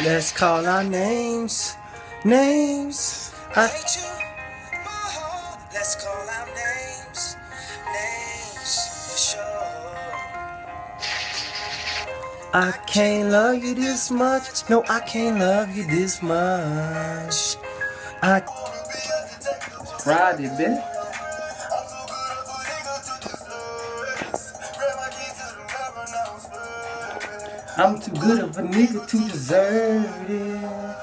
Let's call our names, names. I, hate you. Let's call our names, names for sure. I can't love you this much. No, I can't love you this much. I. Friday, bitch. I'm too good of a nigga to deserve it.